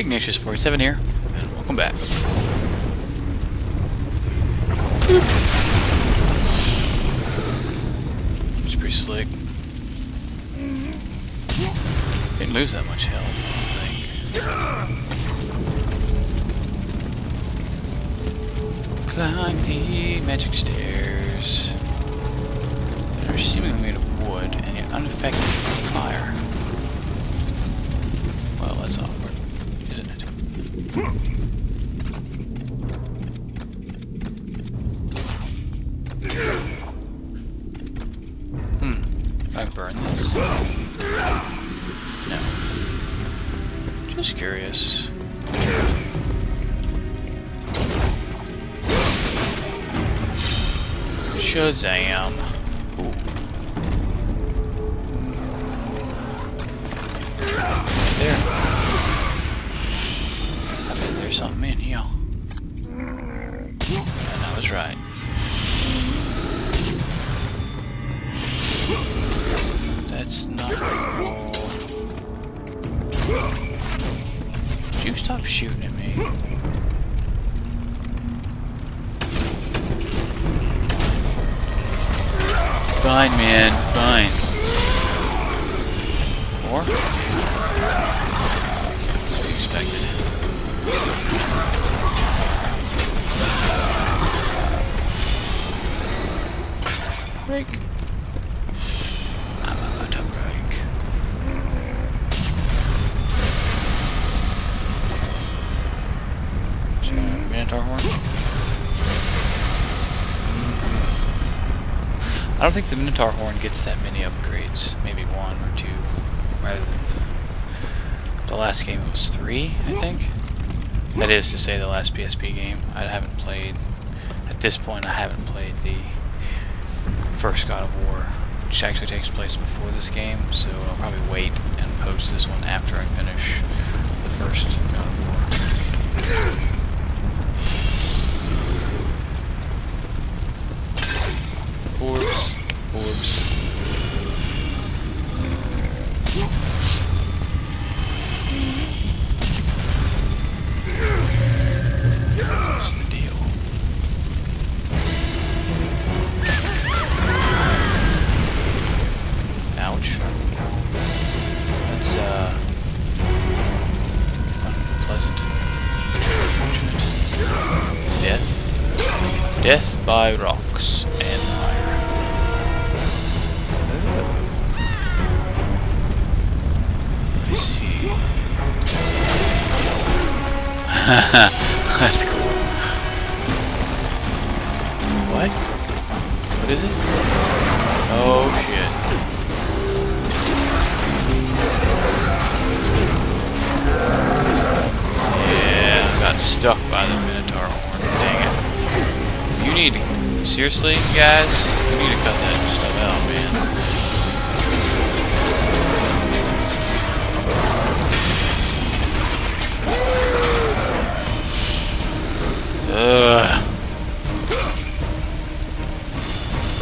Ignatius487 here, and welcome back. It's pretty slick. Didn't lose that much health, I think. Climb the magic stairs. They're seemingly made of wood, and yet unaffected by fire. Well, that's awkward, I burn this? No. Just curious. Shazam. There. I bet there's something in here. And I was right. That's not cool. Would you stop shooting at me? Fine, man. Fine. Or? That's what expected. Break. I don't think the Minotaur horn gets that many upgrades. Maybe one or two. Rather than the, the last game it was three, I think. That is to say, the last PSP game. I haven't played. At this point, I haven't played the first God of War, which actually takes place before this game. So I'll probably wait and post this one after I finish the first God of War. Orbs, orbs. What's the deal? Ouch. That's, uh... unpleasant. Death. Death by rocks That's cool. What? What is it? Oh shit. Yeah, I got stuck by the Minotaur horn. Dang it. You need to, seriously, guys? You need to cut that stuff out, man. Ugh.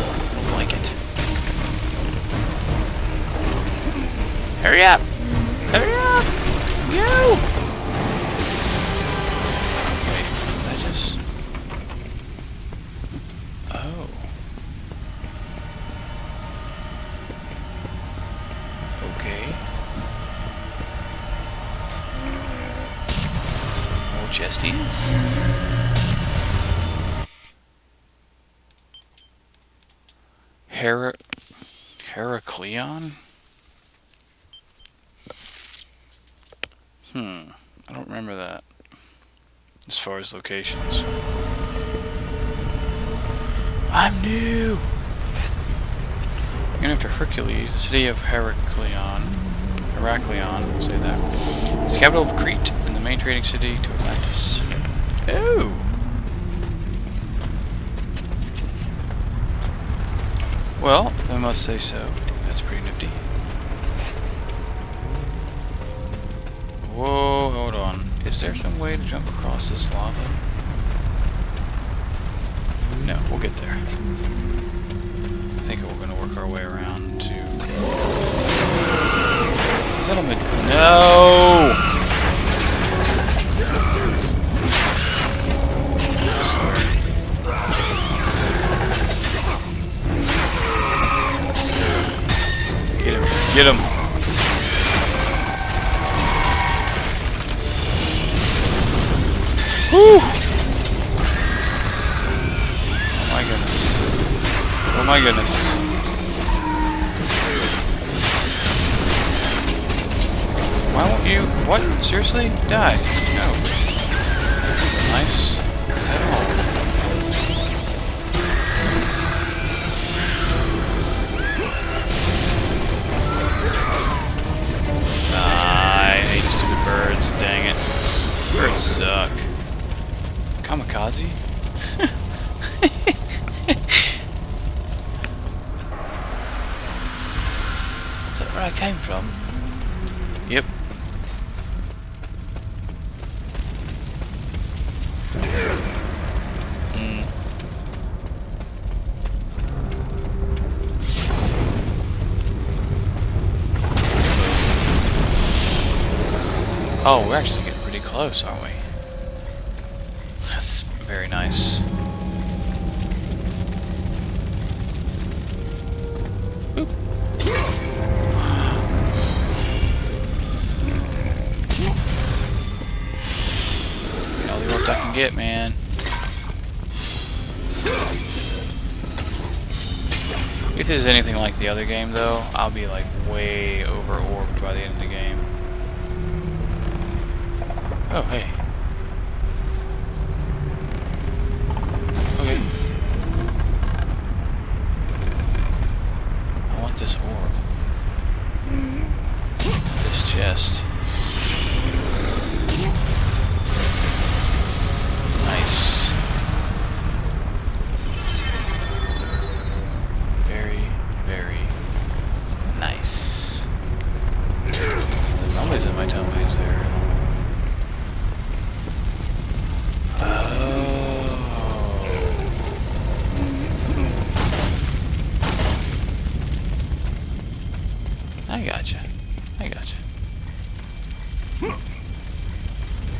I don't like it. Hurry up! Hera... Heracleon? Hmm. I don't remember that. As far as locations. I'm new! You're gonna have to Hercules, the city of Heracleon. Heracleon, say that. It's the capital of Crete, and the main trading city to Atlantis. Oh! Well, I must say so. That's pretty nifty. Whoa, hold on. Is there some way to jump across this lava? No, we'll get there. I think we're gonna work our way around to... Is that a No! Get him. Woo! Oh my goodness. Oh my goodness. Why won't you... What? Seriously? Die. No. Nice. Suck. Kamikaze? Is that where I came from? Yep. Mm. Oh, we're actually pretty close, aren't we? That's very nice. All the ult I can get, man. If this is anything like the other game, though, I'll be like way over orbed by the end of the game. Oh, hey.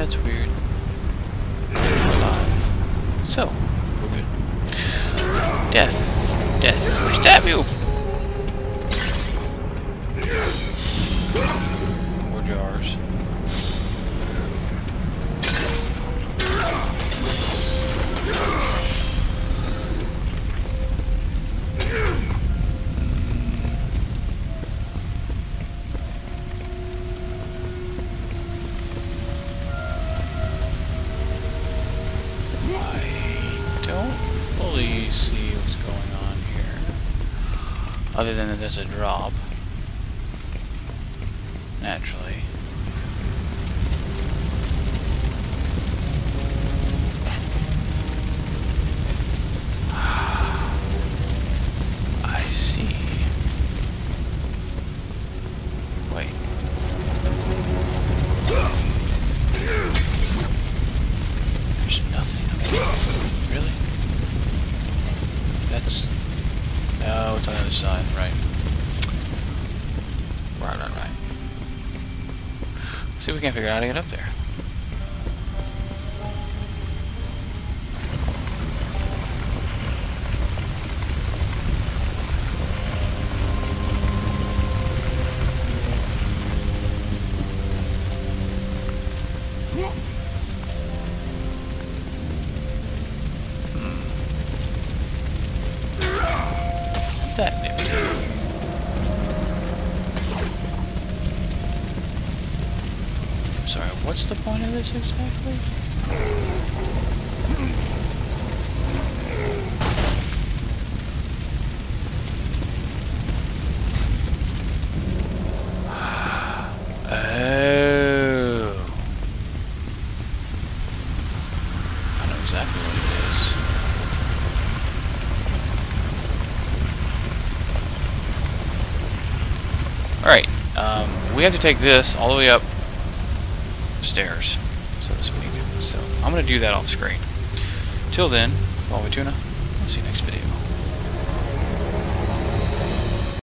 That's weird. Alive. So, we're good. Death. Death. We stab you! There's a drop. Naturally. I see. Wait. There's nothing. Really? That's... Oh, it's on the other side, right. Right, right, right. See if we can figure out how to get up there. Sorry, what's the point of this exactly? Oh. I know exactly what it is. Alright, um, we have to take this all the way up stairs, so to speak. So I'm going to do that off screen. Till then, Tuna, you next video.